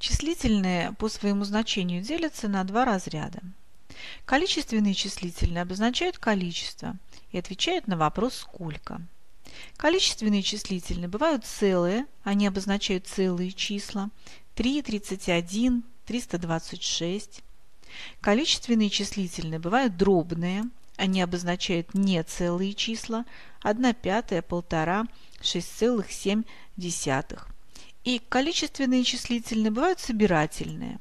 Числительные по своему значению делятся на два разряда. Количественные числительные обозначают количество и отвечают на вопрос «сколько». Количественные числительные бывают целые, они обозначают целые числа 3, 31, 326. Количественные числительные бывают дробные, они обозначают нецелые числа 1 пятая, 1,5, 6,7. И количественные числительные бывают собирательные.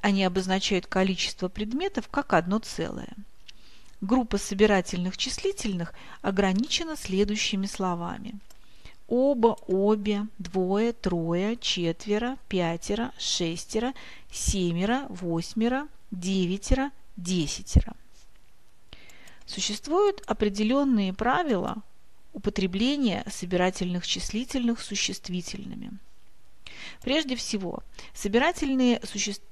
Они обозначают количество предметов как одно целое. Группа собирательных числительных ограничена следующими словами. Оба, обе, двое, трое, четверо, пятеро, шестеро, семеро, восьмеро, девятеро, десятеро. Существуют определенные правила употребления собирательных числительных существительными. Прежде всего, собирательные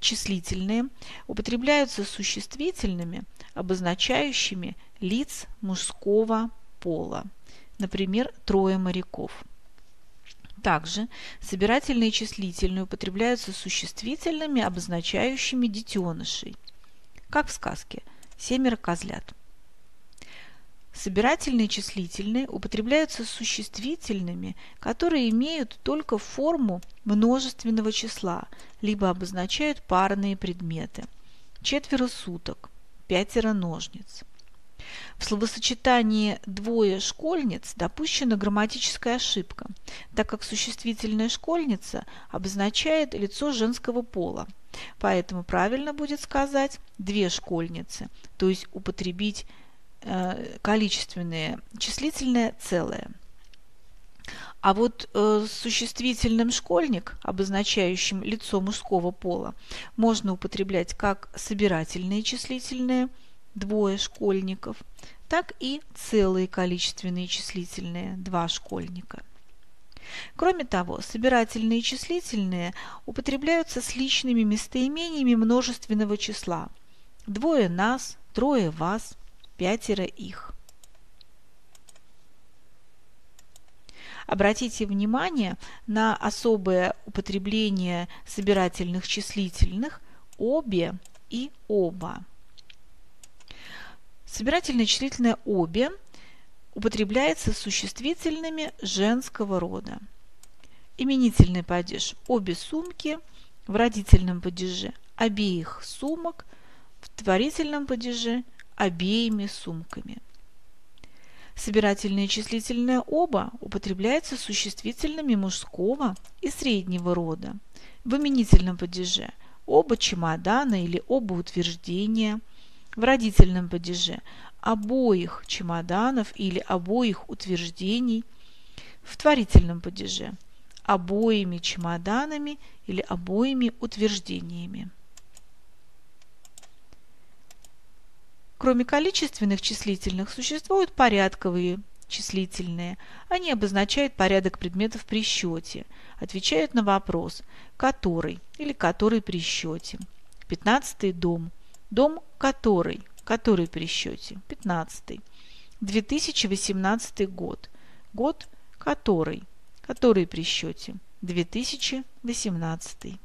числительные употребляются существительными, обозначающими лиц мужского пола, например, трое моряков. Также собирательные числительные употребляются существительными, обозначающими детенышей, как в сказке «Семеро козлят». Собирательные числительные употребляются существительными, которые имеют только форму множественного числа, либо обозначают парные предметы. Четверо суток, пятеро ножниц. В словосочетании «двое школьниц» допущена грамматическая ошибка, так как существительная «школьница» обозначает лицо женского пола. Поэтому правильно будет сказать «две школьницы», то есть употребить количественные, числительное целое. А вот э, существительным школьник, обозначающим лицо мужского пола, можно употреблять как собирательные числительные, двое школьников, так и целые количественные числительные, два школьника. Кроме того, собирательные числительные употребляются с личными местоимениями множественного числа. Двое нас, трое вас – пятеро их. Обратите внимание на особое употребление собирательных числительных «обе» и «оба». Собирательное числительное «обе» употребляется с существительными женского рода. Именительный падеж «обе сумки», в родительном падеже «обеих сумок», в творительном падеже обеими сумками. Собирательное числительное «оба» употребляется существительными мужского и среднего рода. В именительном падеже «оба чемодана» или «оба утверждения», в родительном падеже «обоих чемоданов» или «обоих утверждений», в творительном падеже «обоими чемоданами» или «обоими утверждениями». Кроме количественных числительных, существуют порядковые числительные. Они обозначают порядок предметов при счете, отвечают на вопрос «который» или «который при счете». Пятнадцатый дом. Дом который? Который при счете? Пятнадцатый. 2018 год. Год который? Который при счете? 2018.